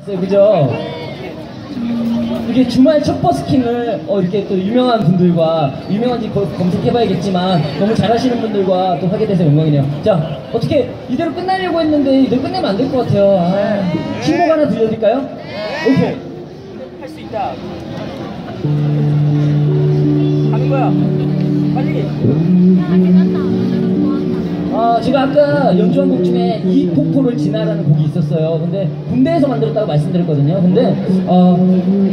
있어요, 그죠? 이게 주말 첫 버스킹을 어, 이렇게 또 유명한 분들과 유명한지 거- 검색해봐야겠지만 너무 잘하시는 분들과 또 하게 돼서 영광이네요. 자, 어떻게 이대로 끝나려고 했는데 이대로 끝내면 안 될 것 같아요. 아, 신곡 하나 들려드릴까요? 오케이. 할 수 있다. 하는 거야. 빨리. 아, 제가 아까 연주한 곡 중에 이 폭포를 지나라는 곡이 있었어요. 근데 군대에서 만들었다고 말씀드렸거든요. 근데 어,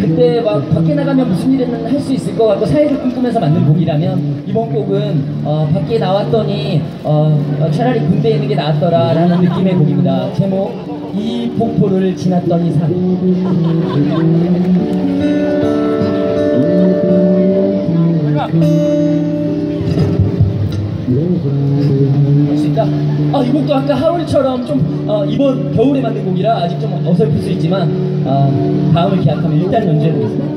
그때 막 밖에 나가면 무슨 일은 할수 있을 것 같고 사회를 꿈꾸면서 만든 곡이라면 이번 곡은 어, 밖에 나왔더니 어, 어, 차라리 군대에 있는 게 낫더라라는 느낌의 곡입니다. 제목 이 폭포를 지났더니 산. 아, 이 곡도 아까 하울처럼 좀 어, 이번 겨울에 만든 곡이라 아직 좀 어설플 수 있지만 아, 다음을 기약하면 일단 연주해보겠습니다.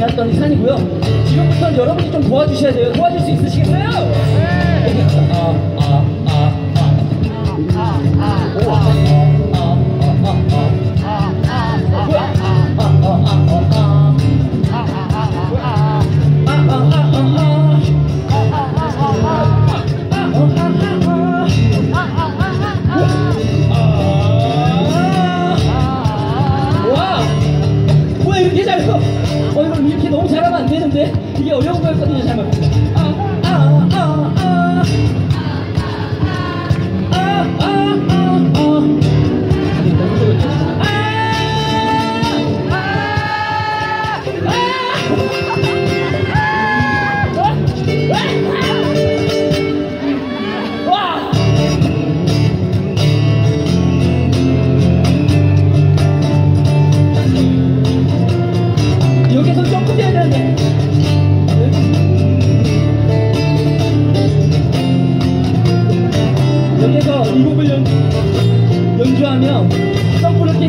이 폭포를 지났더니 산이고요. 지금부터 여러분이 좀 도와주셔야 돼요. 도와줄 수 있으시겠어요?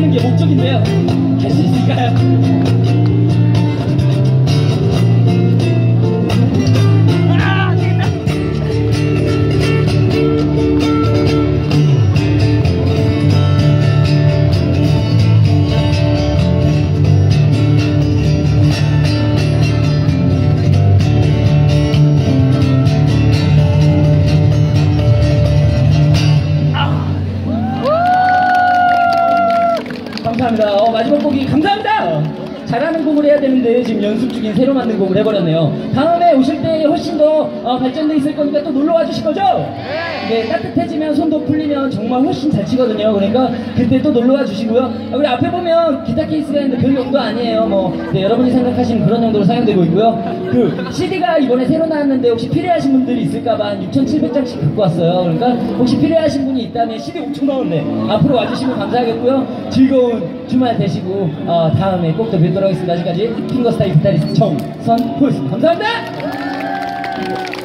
뛰는 게 목적인데요. 할 수 있을까요? 곡이 감사합니다. 잘하는 곡을 해야 되는데 지금 연습 중인 새로 만든 곡을 해버렸네요. 다음에 오실 때 훨씬 더 어, 발전돼 있을 거니까 또 놀러 와 주실 거죠? 네, 따뜻해지면 손도 풀리면 정말 훨씬 잘 치거든요. 그러니까 그때 또 놀러 와 주시고요. 아, 그리고 앞에 보면 기타 케이스가 있는데 별 용도 아니에요. 뭐 네, 여러분이 생각하시는 그런 용도로 사용되고 있고요. 그 CD가 이번에 새로 나왔는데 혹시 필요하신 분들이 있을까봐 한 6,700장씩 갖고 왔어요. 그러니까 혹시 필요하신 분이 있다면 CD 5천 원인데 앞으로 와주시면 감사하겠고요. 즐거운 주말 되시고 어, 다음에 꼭또 뵙 도록 하겠습니다. 아직까지 핑거스타일 기타리스트 정선호였습니다. 감사합니다.